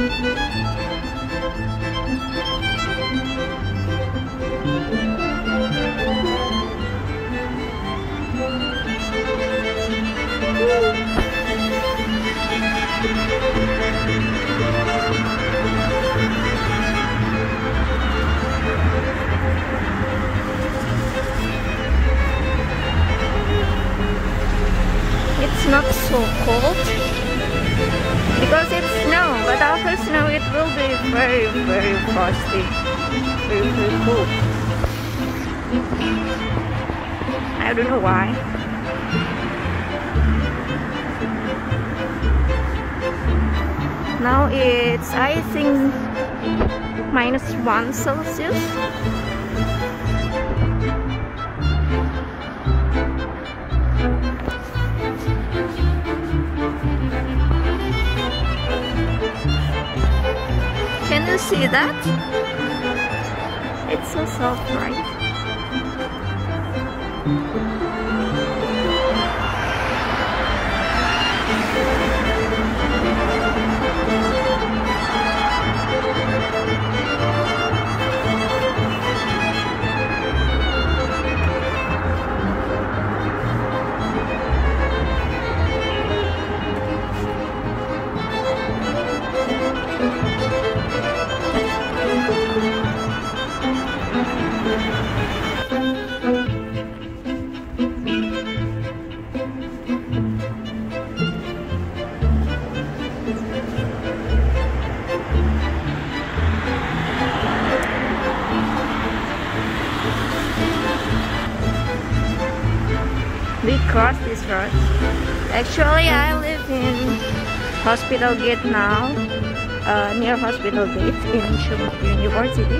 It's very, frosty, very, very cold. I don't know why. Now it's, I think, minus one Celsius. You see that? It's so soft, right? Cross this road. Actually, I live in Hospital Gate now, uh, near Hospital Gate in Chungcheong University.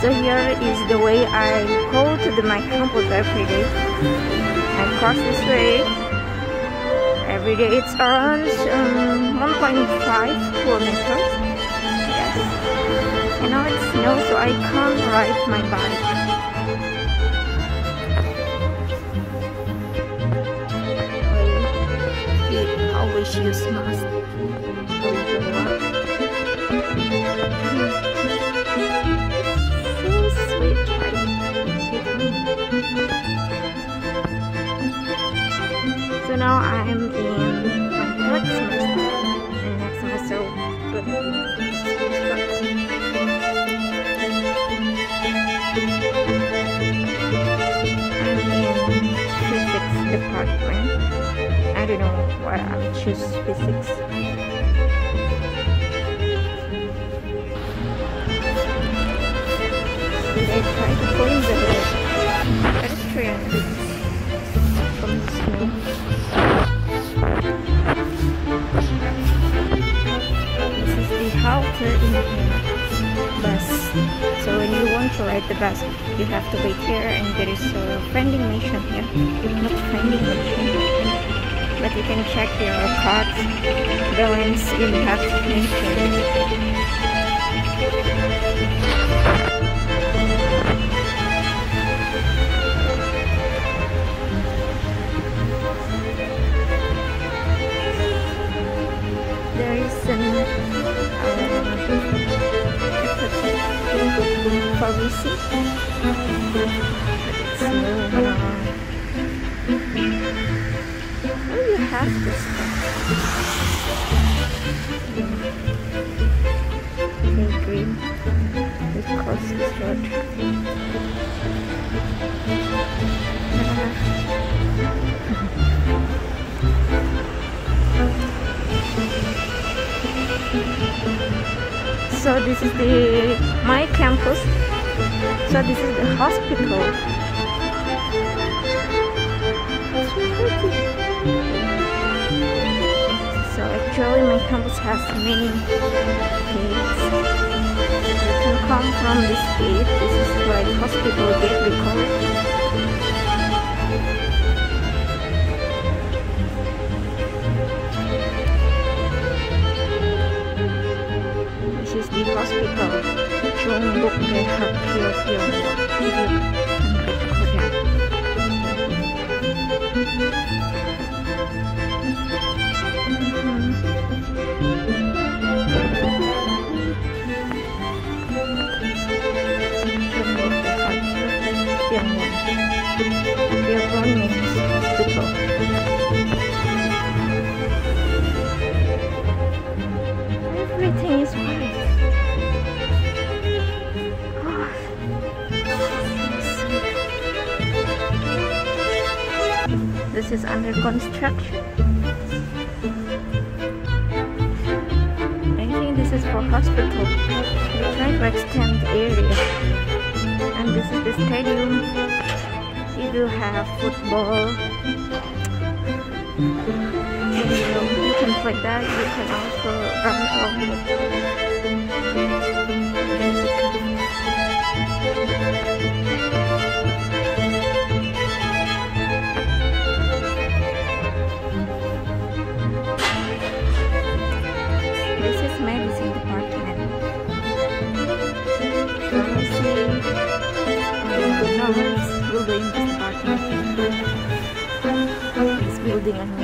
So here is the way I go to the, my campus every day. I cross this way every day. It's around um, 1.5 kilometers. Yes. And now it's snow, so I can't ride my bike. Mask. So now I'm in my third semester, and next semester will I don't know why I choose physics. They try to clean the pedestrian from the snow. This is the halter in the bus. So when you want to ride the bus, you have to wait here and there is a vending machine here. Not vending machine but you can check your card balance in that machine. There is an uh, uh, you have this okay, green because it's road so this is the my campus. So this is the hospital my campus has many gates. You can come from this gate. This is like hospital gate we call it. This is the hospital. Chungbuk Daehak Kyokyong. Korea. is under construction. I think this is for hospital. They try to extend the area. And this is the stadium. You do have football. You, can play that. You can also run from it. England.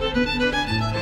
Música